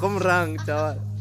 Kom rank, chaval.